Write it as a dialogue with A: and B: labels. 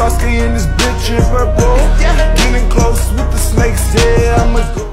A: I'm Sasuke in this bitch in purple. Getting close with the snakes, yeah, I'ma go.